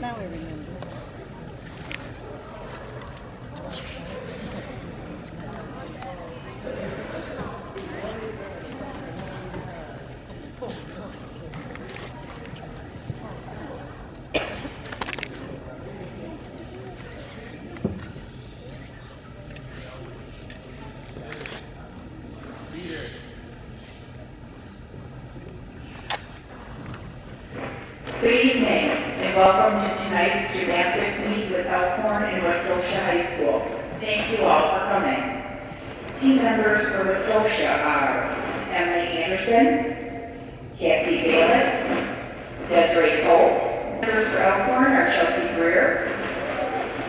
Now I remember. Evening, and welcome to tonight's gymnastics meet with Elkhorn and Westosha High School. Thank you all for coming. Team members for Westosha are Emily Anderson, Cassie Bayless, Desiree Cole. Members for Elkhorn are Chelsea Greer,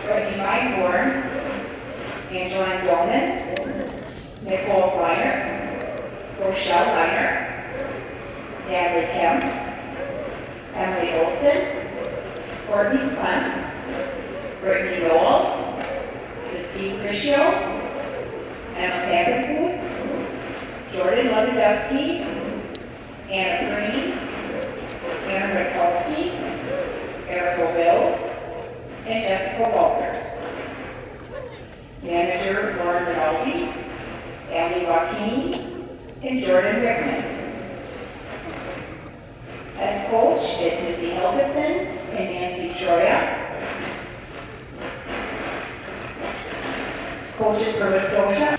Wendy Meinhorn, Angeline Bowman, Nicole Weiner, Rochelle Weiner, Natalie Kemp, Emily Olson, Courtney Clem, Brittany Noel, Christine Criscio, Emma Taberkus, Jordan Lewandowski, Anna Green, Anna Rakowski, Erica Wills, and Jessica Walters. Manager Lauren Rinaldi, Ally Joaquin, and Jordan Rickman. Head coach is Missy Helgeson and Nancy Troya. Coaches for Westosha.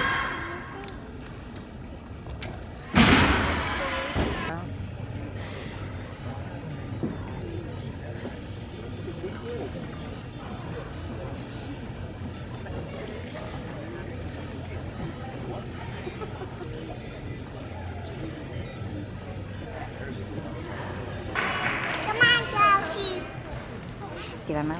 Kita na.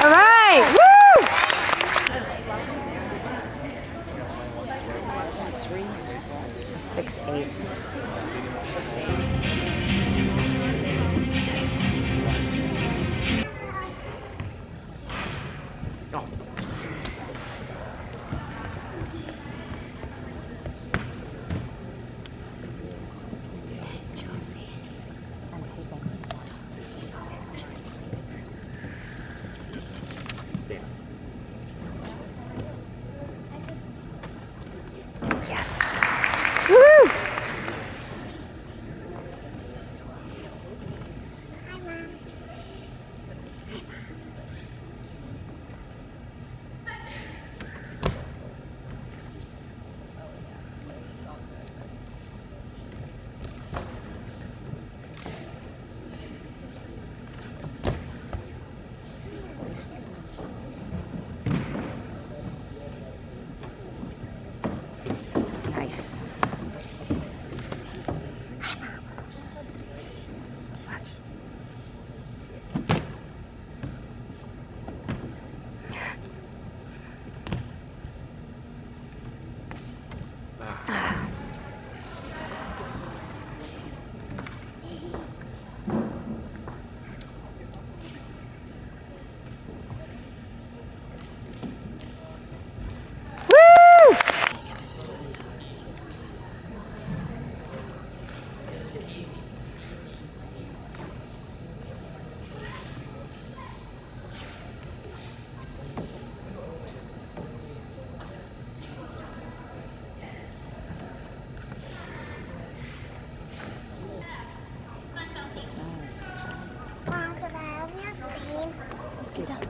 All right. Woo! Three, six, eight. Six, eight.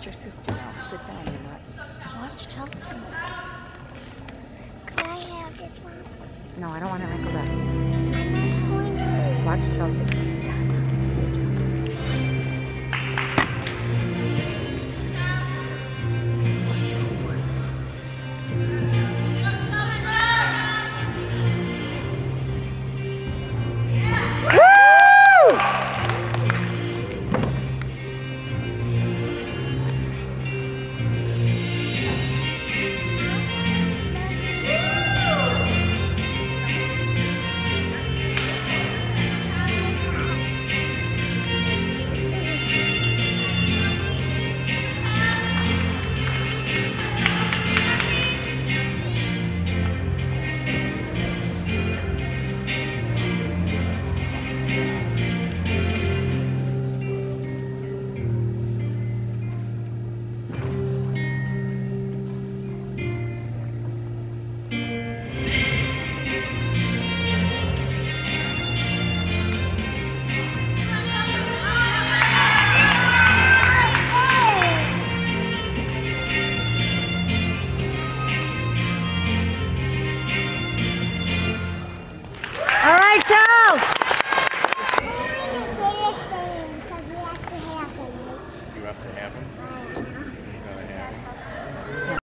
Get your sister now. Sit down and watch. Watch Chelsea. Could I have this one? No, I don't want to wrinkle up. Not going to Watch Chelsea. Great job.